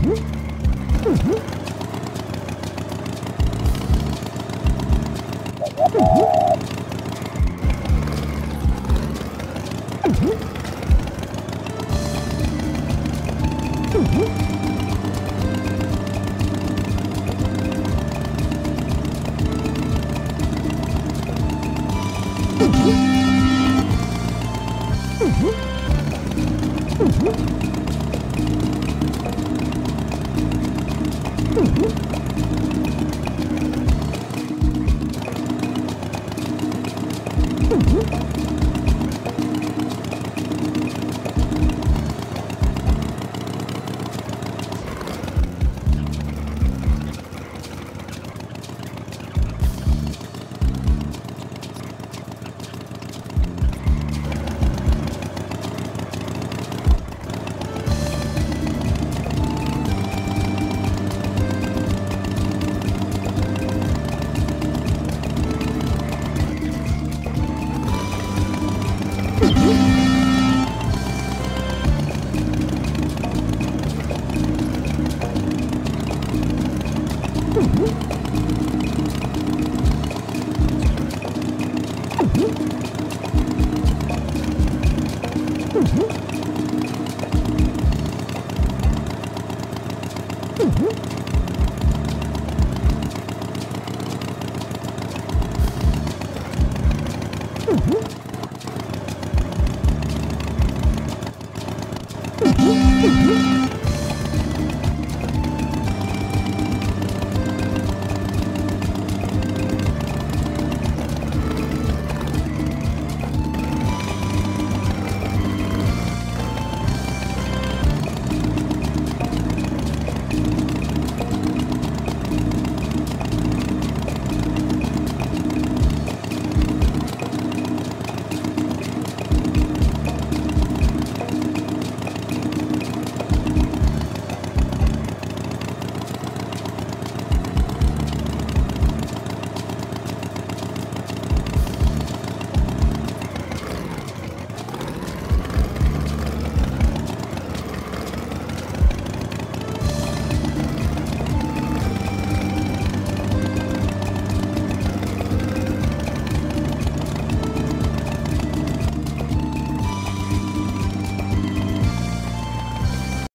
Mm-hmm. Uhum. hmm